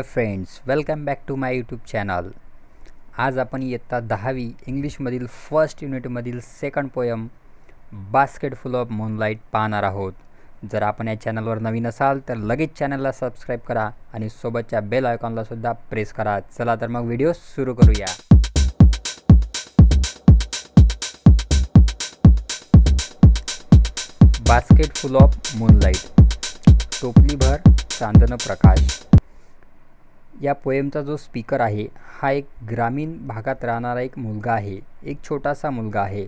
Hi friends welcome back to my YouTube channel. आज आपण इयत्ता दहावी इंग्लिशमधील फर्स्ट युनिटमधील second poem basket full of moonlight पाहणार आहोत. जर आपण या चॅनलवर नवीन असाल तर लगेच चॅनलला सबस्क्राईब करा आणि सोबतच्या बेल आयकॉनलासुद्धा प्रेस करा. चला तर मग व्हिडिओ सुरू करूया. बास्केट फुल ऑफ मूनलाईट टोपलीभर चांदन प्रकाश. या पोएमचा जो स्पीकर आहे हा एक ग्रामीण भागात राहणारा एक मुलगा आहे. एक छोटासा मुलगा आहे.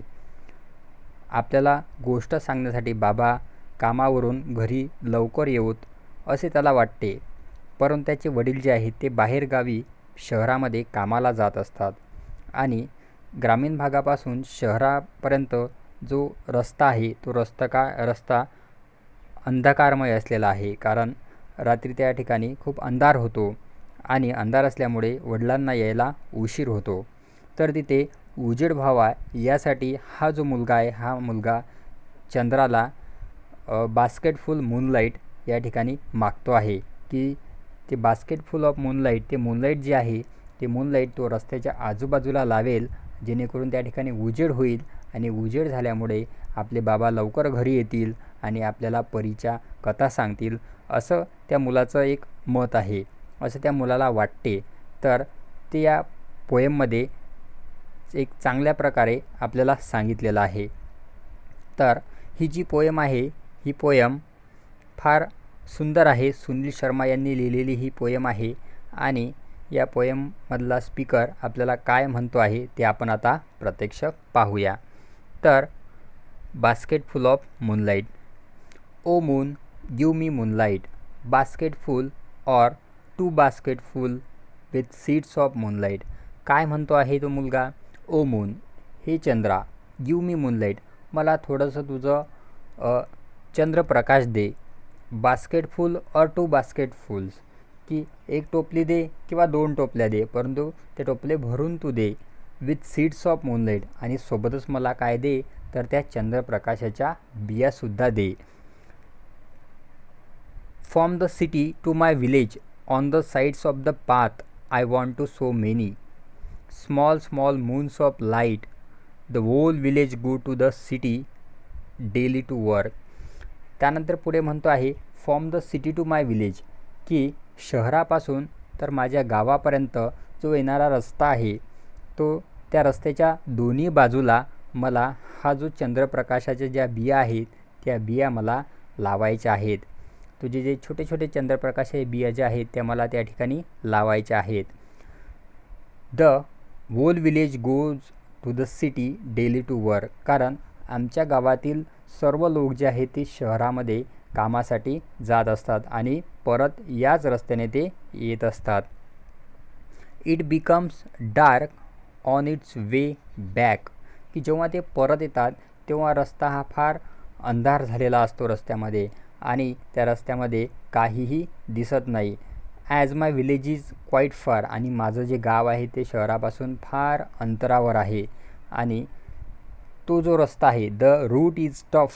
आपल्याला गोष्ट सांगण्यासाठी बाबा कामावरून घरी लवकर येऊत असे त्याला वाटते. परंतु त्याचे वडील जे आहेत ते बाहेरगावी शहरामध्ये कामाला जात असतात. आणि ग्रामीण भागापासून शहरापर्यंत जो रस्ता आहे तो रस्ता का रस्ता अंधकारमय असलेला आहे. कारण रात्री त्या ठिकाणी खूप अंधार होतो. आणि अंधार असल्यामुळे वडिलांना यायला उशीर होतो. तर तिथे उजेड व्हावा यासाठी हा जो मुलगा आहे हा मुलगा चंद्राला बास्केटफुल मूनलाईट या ठिकाणी मागतो आहे की ते बास्केटफुल ऑफ मूनलाईट ते मूनलाईट जे आहे ते मूनलाईट तो रस्त्याच्या आजूबाजूला लावेल जेणेकरून त्या ठिकाणी उजेड होईल आणि उजेड झाल्यामुळे आपले बाबा लवकर घरी येतील आणि आपल्याला परीच्या कथा सांगतील असं त्या मुलाचं एक मत आहे. असं त्या मुलाला वाटते. तर ते या पोएममध्ये एक चांगल्या प्रकारे आपल्याला सांगितलेलं आहे. तर ही जी पोएम आहे ही पोयम फार सुंदर आहे. सुनील शर्मा यांनी लिहिलेली ही पोयम आहे आणि या पोयममधला स्पीकर आपल्याला काय म्हणतो आहे ते आपण आता प्रत्यक्ष पाहूया. तर basket full of moonlight. Oh moon give me moonlight. Basket full or two basket full with seeds of moonlight. काय म्हणतो आहे तो मुलगा? Oh moon. हे चंद्रा गिव मी मूनलाईट. मला थोडंसं तुझं चंद्रप्रकाश दे. Basket full or two basket fulls. की एक टोपली दे किंवा दोन टोपल्या दे परंतु ते टोपले भरून तू दे. With seeds of moonlight. आणि सोबतच मला काय दे तर त्या चंद्रप्रकाशाच्या बियासुद्धा दे. From the city to my village. On the sides of the path I want to sow many small small moons of light the whole village go to the city daily to work त्यानंतर पुढे म्हणतो आहे from the city to my village की शहरापासून तर माझ्या गावापर्यंत जो येणारा रस्ता आहे तो त्या रस्त्याच्या दोन्ही बाजूला मला हा जो चंद्रप्रकाशाच्या ज्या बिया आहेत त्या बिया मला लावायच्या आहेत. तुझे जे छोटे छोटे चंद्रप्रकाश हे बिया ज्या आहेत त्या मला त्या ठिकाणी लावायच्या आहेत. The whole village goes to the city daily to work कारण आमच्या गावातील सर्व लोक जे आहेत ते शहरामध्ये कामासाठी जात असतात आणि परत याच रस्त्याने ते येत असतात. It becomes dark on its way back की जेव्हा ते परत येतात तेव्हा रस्ता हा फार अंधार झालेला असतो रस्त्यामध्ये. आणि त्या रस्त्यामध्ये काहीही दिसत नाही. As my village is quite far आणि माझं जे गाव आहे ते शहरापासून फार अंतरावर आहे. आणि तो जो रस्ता आहे the route is tough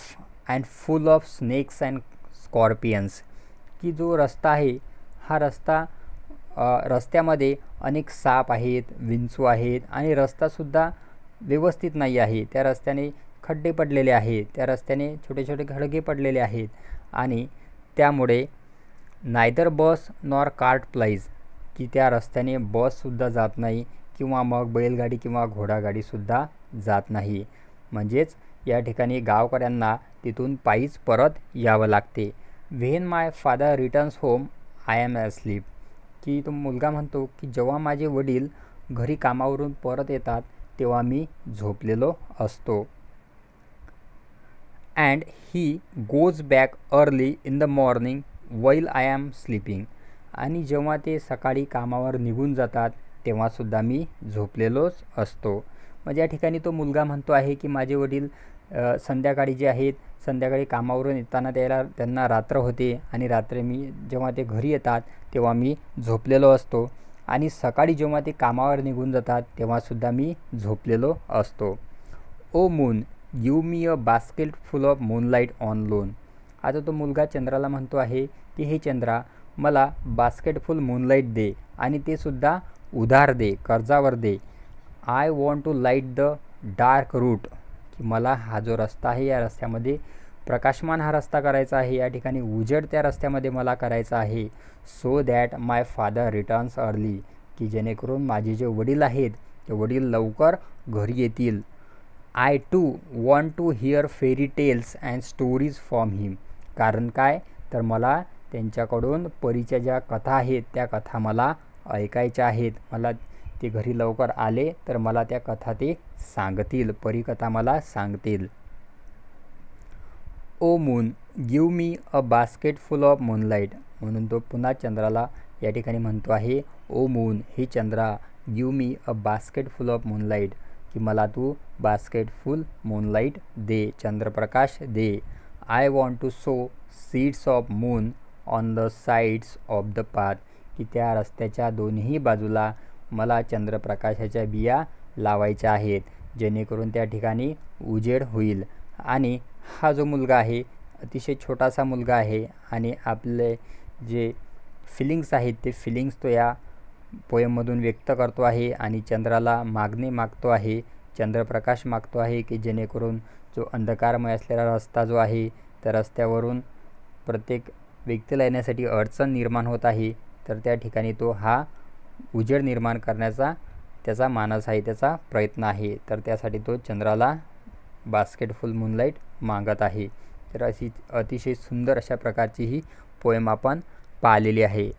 and full of snakes and scorpions की जो रस्ता आहे हा रस्ता रस्त्यामध्ये अनेक साप आहेत विंचू आहेत आणि रस्तासुद्धा व्यवस्थित नाही आहे. त्या रस्त्याने खड्डे पडलेले आहेत. त्या रस्त्याने छोटे छोटे खडगे पडलेले आहेत. आणि त्यामुळे neither bus nor cart plies की त्या रस्त्याने बससुद्धा जात नाही किंवा मग बैलगाडी किंवा घोडागाडीसुद्धा जात नाही. म्हणजेच या ठिकाणी गावकऱ्यांना तिथून पायीच परत यावं लागते. When my father returns home I am sleep की तो मुलगा म्हणतो की जेव्हा माझे वडील घरी कामावरून परत येतात तेव्हा मी झोपलेलो असतो. And he goes back early in the morning while I am sleeping आणि जेव्हा ते सकाळी कामावर निघून जातात तेव्हासुद्धा मी झोपलेलोच असतो. म्हणजे या ठिकाणी तो मुलगा म्हणतो आहे की माझे वडील संध्याकाळी जे आहेत संध्याकाळी कामावरून येताना त्याला त्यांना रात्र होते आणि रात्री मी जेव्हा ते घरी येतात तेव्हा मी झोपलेलो असतो. आणि सकाळी जेव्हा ते कामावर निघून जातात तेव्हासुद्धा मी झोपलेलो असतो. ओ moon give me a basket full of moonlight on loan आता तो मुलगा चंद्राला म्हणतो आहे की हे चंद्रा मला बास्केटफुल मूनलाईट दे आणि ते सुद्धा उधार दे कर्जावर दे. I want to light the dark route की मला हा जो रस्ता आहे या रस्त्यामध्ये प्रकाशमान हा रस्ता करायचा आहे. या ठिकाणी उजेड त्या रस्त्यामध्ये मला करायचा आहे. So that my father returns early की जेणेकरून माझे जे वडील आहेत ते वडील लवकर घरी येतील. I too want to hear fairy tales and stories from him कारण काय? तर मला त्यांच्याकडून परीच्या ज्या कथा आहेत त्या कथा मला ऐकायच्या आहेत. मला ते घरी लवकर आले तर मला त्या कथा ते सांगतील परीकथा मला सांगतील. ओ moon give me a basket full of moonlight. म्हणून तो पुन्हा चंद्राला या ठिकाणी म्हणतो आहे ओ मून ही Chandra give me a basket full of moonlight. की मला तू बास्केट फुल मूनलाईट दे चंद्रप्रकाश दे. I want to sow seeds of moon on the sides of the path की त्या रस्त्याच्या दोन्ही बाजूला मला चंद्रप्रकाशाच्या बिया लावायच्या आहेत जेणेकरून त्या ठिकाणी उजेड होईल. आणि हा जो मुलगा आहे अतिशय छोटासा मुलगा आहे आणि आपले जे फिलिंग्स आहेत ते फिलिंग्स तो या पोयममधून व्यक्त करतो आहे आणि चंद्राला मागणी मागतो आहे. चंद्रप्रकाश मागतो आहे की जेणेकरून जो अंधकारमय असलेला रस्ता जो आहे त्या रस्त्यावरून प्रत्येक व्यक्तीला येण्यासाठी अडचण निर्माण होत आहे. तर त्या ठिकाणी तो हा उजेड निर्माण करण्याचा त्याचा मानस आहे त्याचा प्रयत्न आहे. तर त्यासाठी तो चंद्राला बास्केटफुल मूनलाईट मागत आहे. तर अशी अतिशय सुंदर अशा प्रकारची ही पोएम आपण पाहिलेली आहे.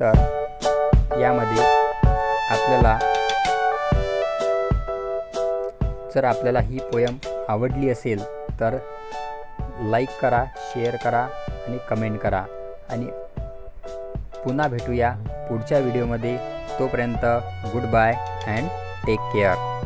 तर यामध्ये आपल्याला जर आपल्याला ही पोयम आवडली असेल तर लाईक करा शेअर करा आणि कमेंट करा. आणि पुन्हा भेटूया पुढच्या व्हिडिओमध्ये. तोपर्यंत good bye and take care.